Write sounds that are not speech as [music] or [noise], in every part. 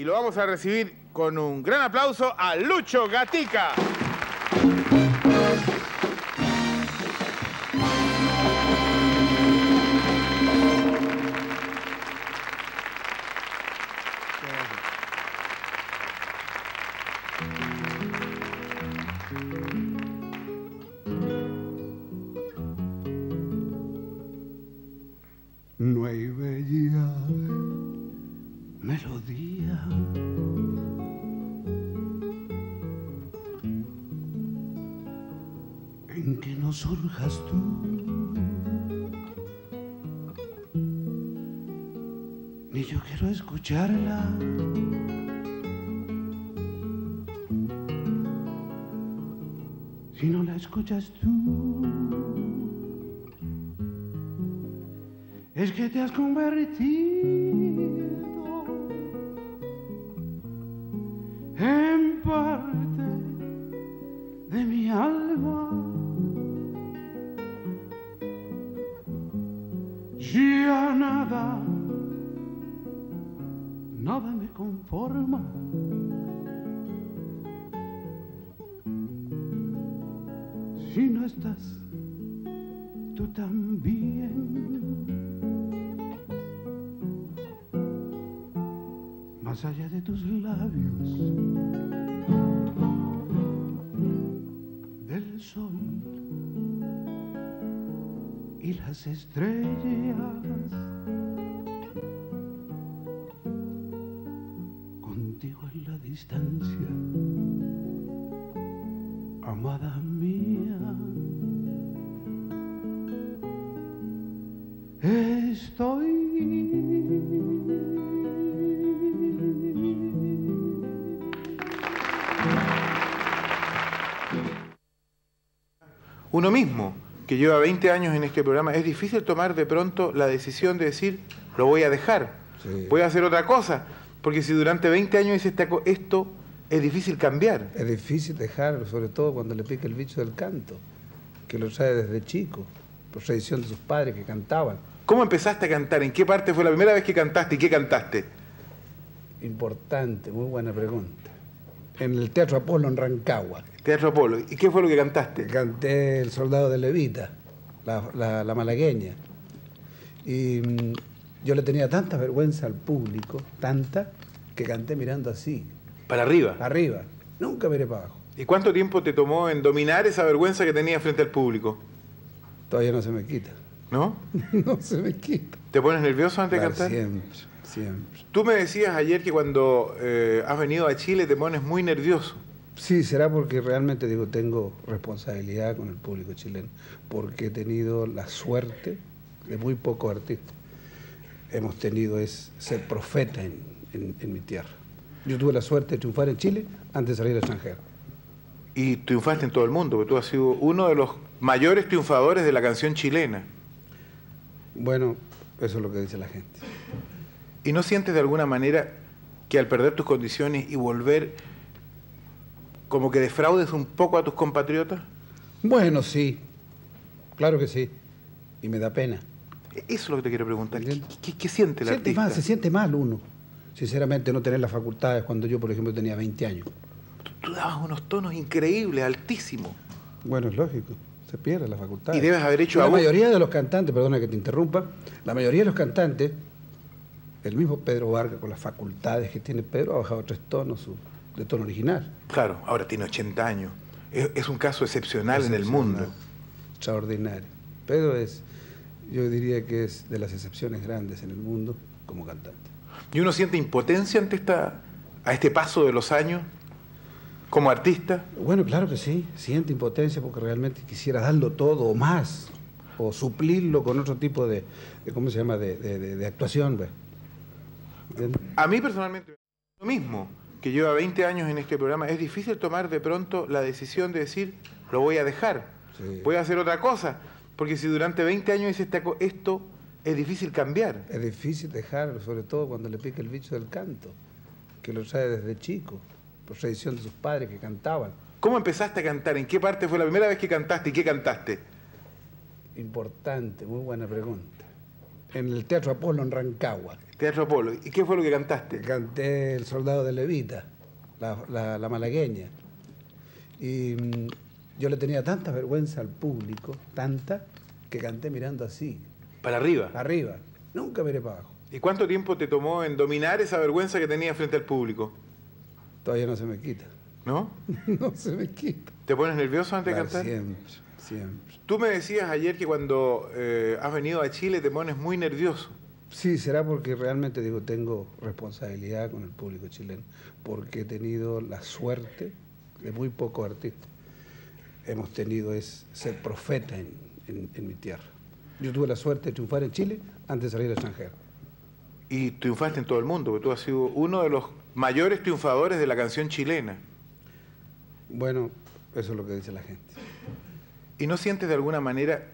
y lo vamos a recibir con un gran aplauso a Lucho Gatica. En que no surjas tú. Ni yo quiero escucharla. Si no la escuchas tú. es que te has convertido nada me conforma. Si no estás tú también. más allá de tus labios, del sol y las estrellas. Distancia, amada mía. Estoy Uno mismo, que lleva 20 años en este programa, es difícil tomar de pronto la decisión de decir, lo voy a dejar, Sí. voy a hacer otra cosa, porque si durante 20 años co- esto, es difícil cambiar. Es difícil dejar, sobre todo cuando le pica el bicho del canto, que lo sabe desde chico, por tradición de sus padres que cantaban. ¿Cómo empezaste a cantar? ¿En qué parte fue la primera vez que cantaste y qué cantaste? Importante, muy buena pregunta. En el Teatro Apolo en Rancagua. Teatro Apolo. ¿Y qué fue lo que cantaste? Canté El Soldado de Levita, la, la- la malagueña. Y mm, yo le tenía tanta vergüenza al público, tanta, que canté mirando así, Para arriba. arriba. Nunca miré para abajo. ¿Y cuánto tiempo te tomó en dominar esa vergüenza que tenías frente al público? Todavía no se me quita. ¿No? [laughs] no se me quita. ¿Te pones nervioso antes de cantar? Siempre, siempre. Tú me decías ayer que cuando eh, has venido a Chile te pones muy nervioso. Sí, será porque realmente digo tengo responsabilidad con el público chileno, porque he tenido la suerte de muy pocos artistas. Hemos tenido es ser profeta en, en- en mi tierra. Yo tuve la suerte de triunfar en Chile antes de salir al extranjero. Y triunfaste en todo el mundo, porque tú has sido uno de los mayores triunfadores de la canción chilena. Bueno, eso es lo que dice la gente. ¿Y no sientes de alguna manera que al perder tus condiciones y volver, como que defraudes un poco a tus compatriotas? Bueno, sí, claro que sí, y me da pena. Eso es lo que te quiero preguntar. ¿Qué, qué- qué siente el Siente artista? mal, se siente mal uno, sinceramente, no tener las facultades cuando yo, por ejemplo, tenía 20 años. Tú, tú dabas unos tonos increíbles, altísimos. Bueno, es lógico, se pierde la facultad. Y debes haber hecho La mayoría de los cantantes, perdona que te interrumpa, la mayoría de los cantantes, el mismo Pedro Vargas, con las facultades que tiene Pedro, ha bajado tres tonos su- de tono original. Claro, ahora tiene 80 años. Es, es un caso excepcional en el mundo. Extraordinario. Pedro es, yo diría que es de las excepciones grandes en el mundo como cantante. ¿Y uno siente impotencia ante esta, a este paso de los años como artista? Bueno, claro que sí, siente impotencia porque realmente quisiera darlo todo o más, o suplirlo con otro tipo de, de ¿cómo se llama?, de, de- de- actuación. pues. A mí personalmente, lo mismo, que lleva 20 años en este programa, es difícil tomar de pronto la decisión de decir, lo voy a dejar, Sí. voy a hacer otra cosa, porque si durante 20 años co- esto, es difícil cambiar. Es difícil dejar, sobre todo cuando le pica el bicho del canto, que lo sabe desde chico, por tradición de sus padres que cantaban. ¿Cómo empezaste a cantar? ¿En qué parte fue la primera vez que cantaste y qué cantaste? Importante, muy buena pregunta. en el Teatro Apolo en Rancagua. Teatro Apolo. ¿Y qué fue lo que cantaste? Canté El Soldado de Levita, la, la- la malagueña. Y mm, yo le tenía tanta vergüenza al público, tanta, que canté mirando así, Para arriba. arriba. Nunca miré para abajo. ¿Y cuánto tiempo te tomó en dominar esa vergüenza que tenías frente al público? Todavía no se me quita. ¿No? [laughs] no se me quita. ¿Te pones nervioso antes de cantar? Siempre, siempre. Tú me decías ayer que cuando eh, has venido a Chile te pones muy nervioso. Sí, será porque realmente digo, tengo responsabilidad con el público chileno, porque he tenido la suerte de muy pocos artistas. Hemos tenido es ser profeta en, en- en mi tierra. Yo tuve la suerte de triunfar en Chile antes de salir al extranjero. Y triunfaste en todo el mundo, porque tú has sido uno de los mayores triunfadores de la canción chilena. Bueno, eso es lo que dice la gente. ¿Y no sientes de alguna manera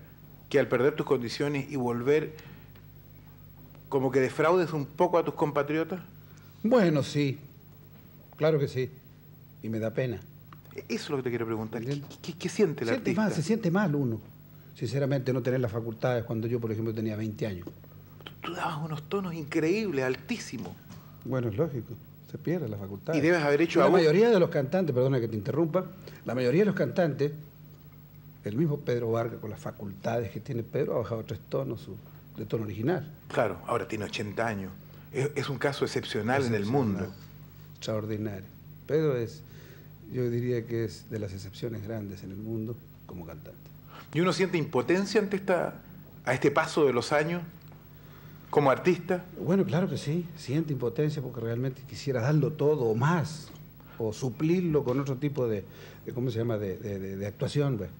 que al perder tus condiciones y volver, como que defraudes un poco a tus compatriotas? Bueno, sí, claro que sí. Y me da pena. Eso es lo que te quiero preguntar. ¿Qué, qué- qué siente el Siente artista? mal, se siente mal uno. Sinceramente, no tener las facultades cuando yo, por ejemplo, tenía 20 años. Tú dabas unos tonos increíbles, altísimos. Bueno, es lógico, se pierde la facultad. Y debes haber hecho la mayoría de los cantantes, perdona que te interrumpa, la mayoría de los cantantes, el mismo Pedro Vargas, con las facultades que tiene Pedro, ha bajado tres tonos su- de tono original. Claro, ahora tiene 80 años. Es, es un caso excepcional, en el mundo. Extraordinario. Pedro es, yo diría que es de las excepciones grandes en el mundo como cantante. ¿Y uno siente impotencia ante esta, a este paso de los años como artista? Bueno, claro que sí, siente impotencia porque realmente quisiera darlo todo o más, o suplirlo con otro tipo de, de ¿cómo se llama?, de, de- de- actuación. pues.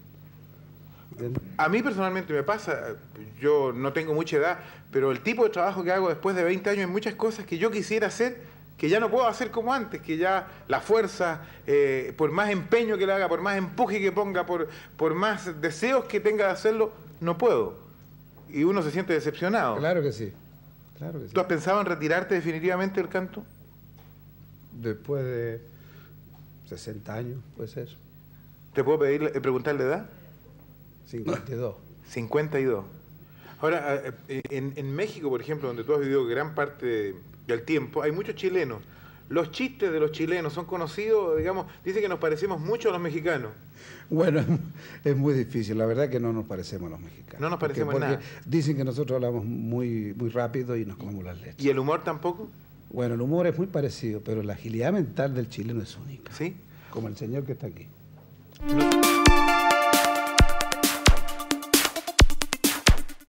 A mí personalmente me pasa, yo no tengo mucha edad, pero el tipo de trabajo que hago después de 20 años hay muchas cosas que yo quisiera hacer que ya no puedo hacer como antes, que ya la fuerza, eh, por más empeño que le haga, por más empuje que ponga, por, por más deseos que tenga de hacerlo, no puedo. Y uno se siente decepcionado. Claro que sí, claro que sí. ¿Tú has pensado en retirarte definitivamente del canto? Después de 60 años, puede ser, ¿Te puedo pedir, eh, preguntar la edad? 52. 52. [laughs] Ahora, eh, en, en México, por ejemplo, donde tú has vivido gran parte del tiempo, hay muchos chilenos. Los chistes de los chilenos son conocidos, digamos, dicen que nos parecemos mucho a los mexicanos. Bueno, [laughs] es muy difícil, la verdad que no nos parecemos a los mexicanos. No nos parecemos porque nada. Dicen que nosotros hablamos muy, muy rápido y nos comemos las leches. ¿Y el humor tampoco? Bueno, el humor es muy parecido, pero la agilidad mental del chileno es única, ¿Sí? como el señor que está aquí. No-